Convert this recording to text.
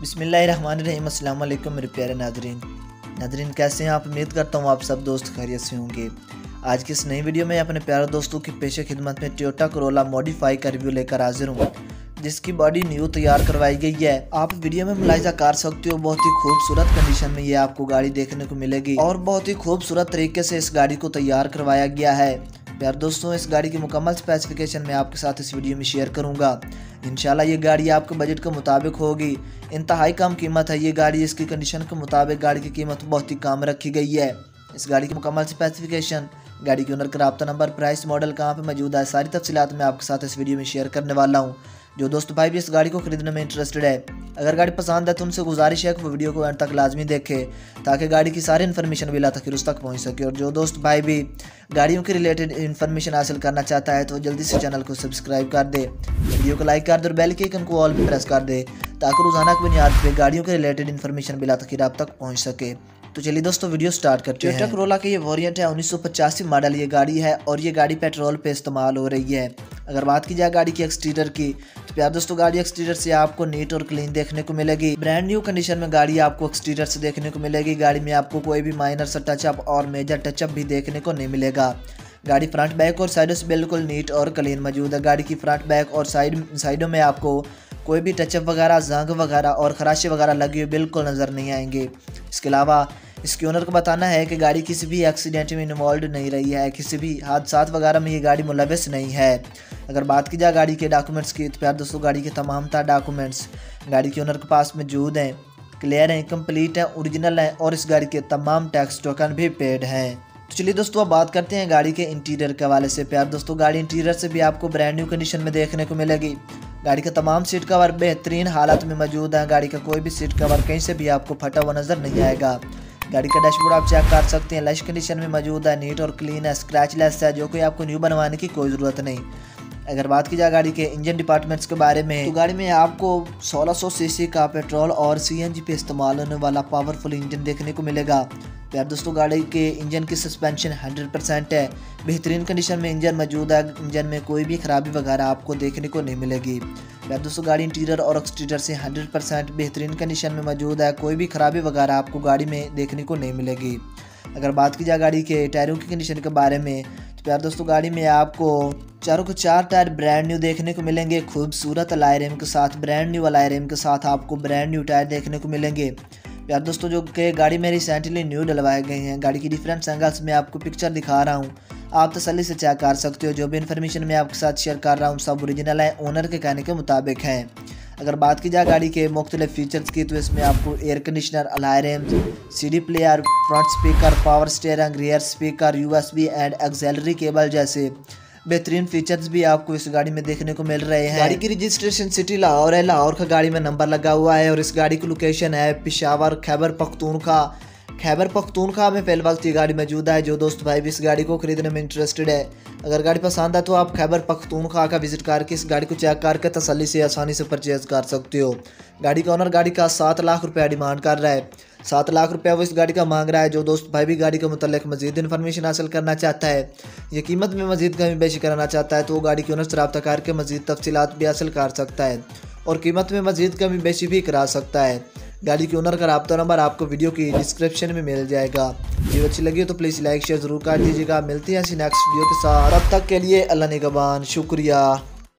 बिसमीम अल्लाम मेरे प्यारे नाजरीन। नाजरीन, कैसे हैं आप? उम्मीद करता हूँ आप सब दोस्त खैरियत से होंगे। आज की इस नई वीडियो में अपने प्यारे दोस्तों की पेशे खिदमत में टोयोटा करोला मॉडिफाई का रिव्यू लेकर हाजिर हूँ। जिसकी बॉडी न्यू तैयार करवाई गई है। आप वीडियो में मुलायजा कर सकते हो। बहुत ही खूबसूरत कंडीशन में ये आपको गाड़ी देखने को मिलेगी। और बहुत ही खूबसूरत तरीके से इस गाड़ी को तैयार करवाया गया है। प्यार दोस्तों, इस गाड़ी की मुकम्मल स्पेसिफिकेशन मैं आपके साथ इस वीडियो में शेयर करूँगा। इंशाल्लाह ये गाड़ी आपके बजट के मुताबिक होगी। इंतहाई कम कीमत है ये गाड़ी, इसकी कंडीशन के मुताबिक गाड़ी की कीमत बहुत ही कम रखी गई है। इस गाड़ी की मुकम्मल स्पेसिफिकेशन गाड़ी के ओनर का रबता नंबर प्राइस मॉडल कहाँ पर मौजूद है, सारी तफसीत मैं आपके साथ इस वीडियो में शेयर करने वाला हूँ। जो दोस्त भाई भी इस गाड़ी को खरीदने में इंटरेस्टेड है अगर गाड़ी पसंद है तो उनसे गुजारिश है कि वो वीडियो को एंड तक लाजमी देखे ताकि गाड़ी की सारी इन्फॉर्मेशन भी ला तक उस तक पहुँच सके। और जो दोस्त भाई भी गाड़ियों के रिलेटेड इन्फॉर्मेशन हासिल करना चाहता है तो जल्दी से चैनल को सब्सक्राइब कर दे वीडियो को लाइक कर दे और बेल के आइकन को ऑल पर प्रेस कर दे ताकि रोज़ाना की बुनियाद पर गाड़ियों के रिलेटेड इन्फॉर्मेशन भी ला तक आप तक पहुँच सके। तो चलिए दोस्तों वीडियो स्टार्ट करते हैं। टोयोटा के ये वॉरियंट है उन्नीस सौ पचासी मॉडल ये गाड़ी है और ये गाड़ी पेट्रोल पे इस्तेमाल हो रही है। अगर बात की जाए गाड़ी की एक्सटीरियर की तो प्यार दोस्तों, गाड़ी एक्सटीरियर से आपको नीट और क्लीन देखने को मिलेगी। ब्रांड न्यू कंडीशन में गाड़ी आपको एक्सटीरियर से देखने को मिलेगी। गाड़ी में आपको कोई भी माइनर सा टचअप और मेजर टचअप भी देखने को नहीं मिलेगा। गाड़ी फ्रंट बैक और साइडों से बिल्कुल नीट और क्लीन मौजूद है। गाड़ी की फ्रंट बैक और साइड साइडों में आपको कोई भी टचअप वगैरह जंग वगैरह और खराशे वगैरह लगी हुई बिल्कुल नज़र नहीं आएँगे। इसके अलावा इसके ओनर को बताना है कि गाड़ी किसी भी एक्सीडेंट में इन्वॉल्व नहीं रही है, किसी भी हादसा वगैरह में ये गाड़ी मुलविस नहीं है। अगर बात की जाए गाड़ी के डॉक्यूमेंट्स की तो प्यार दोस्तों, गाड़ी के तमाम तर डॉक्यूमेंट्स गाड़ी के ओनर के पास मौजूद हैं। क्लियर हैं कंप्लीट हैं ओरिजिनल हैं और इस गाड़ी के तमाम टैक्स टोकन भी पेड हैं। तो चलिए दोस्तों, अब बात करते हैं गाड़ी के इंटीरियर के हवाले से। प्यार दोस्तों, गाड़ी इंटीरियर से भी आपको ब्रांड न्यू कंडीशन में देखने को मिलेगी। गाड़ी का तमाम सीट कवर बेहतरीन हालत में मौजूद है। गाड़ी का कोई भी सीट कवर कहीं से भी आपको फटा हुआ नज़र नहीं आएगा। गाड़ी का डैशबोर्ड आप चेक कर सकते हैं। लश कंडीशन में मौजूद है नीट और क्लीन है स्क्रैचलेस है, जो कि आपको न्यू बनवाने की कोई ज़रूरत नहीं। अगर बात की जाए गाड़ी के इंजन डिपार्टमेंट्स के बारे में तो गाड़ी में आपको 1600 सीसी का पेट्रोल और सीएनजी पे इस्तेमाल होने वाला पावरफुल इंजन देखने को मिलेगा। यार दोस्तों, गाड़ी के इंजन की सस्पेंशन 100 परसेंट है। बेहतरीन कंडीशन में इंजन मौजूद है इंजन में कोई भी खराबी वगैरह आपको देखने को नहीं मिलेगी। यार दोस्तों, गाड़ी इंटीरियर और एक्सटीरियर से 100 परसेंट बेहतरीन कंडीशन में मौजूद है। कोई भी खराबी वगैरह आपको गाड़ी में देखने को नहीं मिलेगी। अगर बात की जाए गाड़ी के टायरों की कंडीशन के बारे में तो प्यार दोस्तों, गाड़ी में आपको चारों को चार टायर ब्रांड न्यू देखने को मिलेंगे। खूबसूरत अलाई रेम के साथ ब्रांड न्यू अलाई रेम के साथ आपको ब्रांड न्यू टायर देखने को मिलेंगे। यार दोस्तों, जो कि गाड़ी में रिसेंटली न्यू डलवाए गए हैं। गाड़ी की डिफरेंट एंगल्स में आपको पिक्चर दिखा रहा हूँ। आप तसली से चेक कर सकते हो। जो भी इन्फॉर्मेशन मैं आपके साथ शेयर कर रहा हूँ, सब ओरिजिनल है ओनर के कहने के मुताबिक हैं। अगर बात की जाए गाड़ी के मुख्तलिफ़ फीचर्स की तो इसमें आपको air conditioner alarm D player front speaker power steering rear speaker U S B and accessory cable जैसे। बेहतरीन फीचर्स भी आपको इस गाड़ी में देखने को मिल रहे हैं। गाड़ी की रजिस्ट्रेशन सिटी लाहौर है। लाहौर का गाड़ी में नंबर लगा हुआ है और इस गाड़ी की लोकेशन है पिशावर खैबर पख्तूनखा खैबर पख्तूनखा में पहले वक्त ये गाड़ी मौजूद है। जो दोस्त भाई भी इस गाड़ी को खरीदने में इंटरेस्टेड है। अगर गाड़ी पसंद है तो आप खैबर पख्तूनखा का विज़िट करके इस गाड़ी को चेक करके तसली से आसानी से परचेज कर सकते हो। गाड़ी का ऑनर गाड़ी का सात लाख रुपया डिमांड कर रहा है। सात लाख रुपया वो इस गाड़ी का मांग रहा है, जो दोस्त भाई भी गाड़ी के मतलब मजीद इन्फॉर्मेशन हासिल करना चाहता है। ये कीमत में मजीद कमी बेशी कराना चाहता है तो वो गाड़ी के ओनर से रब्ता करके मजीद तफसीत भी हासिल कर सकता है और कीमत में मजीद कमी बेशी भी करा सकता है। गाड़ी के ओनर का रबता नंबर आपको वीडियो की डिस्क्रिप्शन में मिल जाएगा। वीडियो अच्छी लगी तो प्लीज़ लाइक शेयर ज़रूर कर दीजिएगा। मिलती हैं ऐसी नेक्स्ट वीडियो के साथ। अब तक के लिए अल्लाह निगबान शुक्रिया।